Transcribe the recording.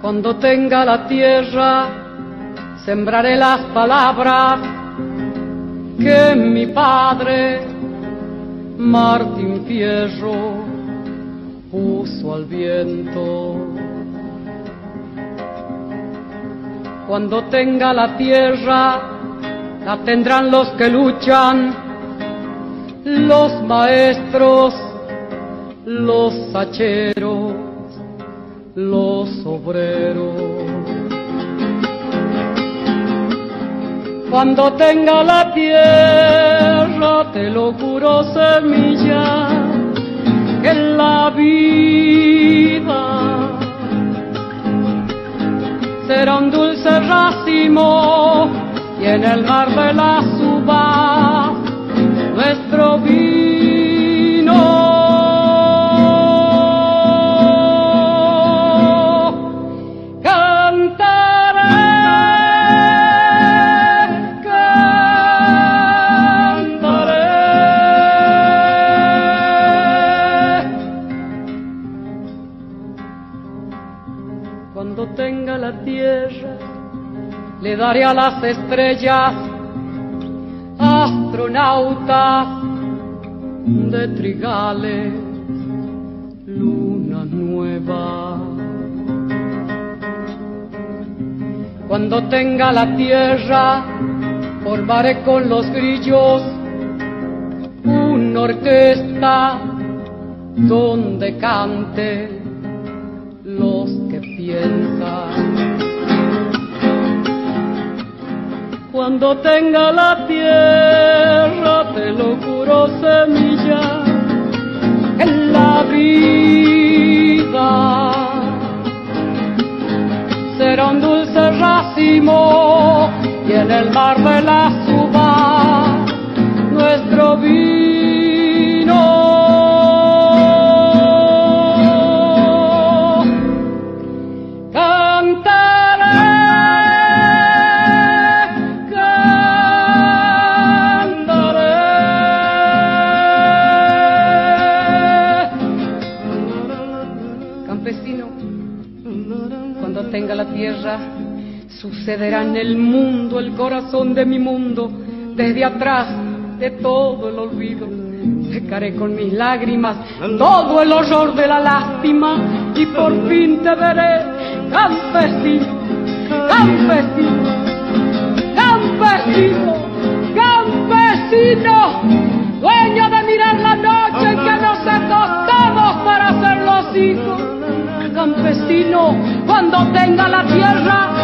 Cuando tenga la tierra, sembraré las palabras que mi padre, Martín Fierro, puso al viento. Cuando tenga la tierra, la tendrán los que luchan, los maestros, los hacheros, los obreros. Cuando tenga la tierra, te lo juro semilla, que la vida será un dulce racimo y en el mar de la tenga la tierra, le daré a las estrellas astronautas de trigales, luna nueva. Cuando tenga la tierra, formaré con los grillos una orquesta donde cante Cuando tenga la tierra, te lo juro semilla, en la vida será un dulce racimo y en el mar de la suba nuestro vino. Campesino, cuando tenga la tierra, sucederá en el mundo, el corazón de mi mundo, desde atrás de todo el olvido. Secaré con mis lágrimas todo el horror de la lástima y por fin te veré, campesino, campesino, Cuando tenga la tierra,